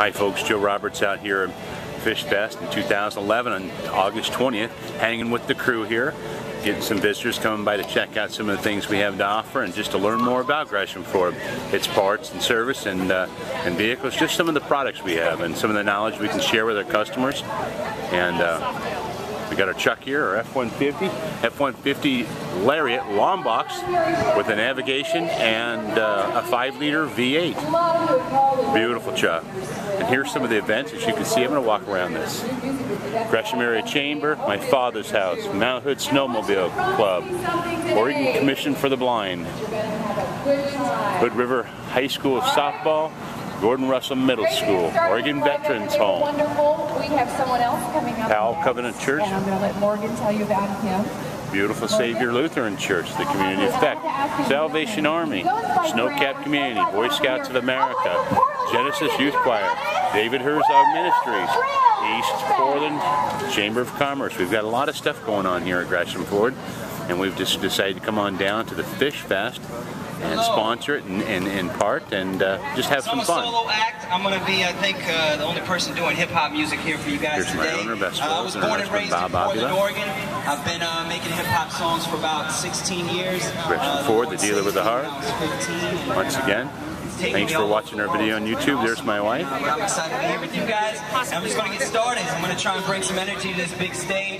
Hi folks, Joe Roberts out here at Fish Fest in 2011 on August 20th, hanging with the crew here, getting some visitors coming by to check out some of the things we have to offer and just to learn more about Gresham Ford, its parts and service and, uh, and vehicles, just some of the products we have and some of the knowledge we can share with our customers. And uh, we got our Chuck here, our F-150, F-150 Lariat long box with a navigation and uh, a 5 liter V8. Beautiful Chuck. And here's some of the events. As you can see, I'm going to walk around this. Gresham Area Chamber, my father's house, Mount Hood Snowmobile Club, Oregon Commission for the Blind, Hood River High School of Softball, Gordon Russell Middle School, Oregon Veterans Home, Wonderful. We have someone else coming up. Powell next. Covenant Church, And I'm going to let Morgan tell you about him. Beautiful Savior Lutheran Church, the Community Effect, Salvation Army, Snowcap Community, Boy Scouts of America, Genesis Youth Choir, David Herzog Ministries, East Portland Chamber of Commerce. We've got a lot of stuff going on here at Gresham Ford, and we've just decided to come on down to the Fish Fest and sponsor it in, in, in part and uh, just have So I'm some a fun. solo act. I'm going to be, I think, uh, the only person doing hip hop music here for you guys Here's my owner, Bess uh, I was born and raised in Bob Portland, Oregon. I've been uh, making hip hop songs for about 16 years. Uh, Ford, the dealer with the heart. I was 15, Once uh, again, thanks for watching our video on. YouTube. There's my wife. Uh, I'm excited to be here with you guys. I'm just going to get started. I'm going to try and bring some energy to this big stage.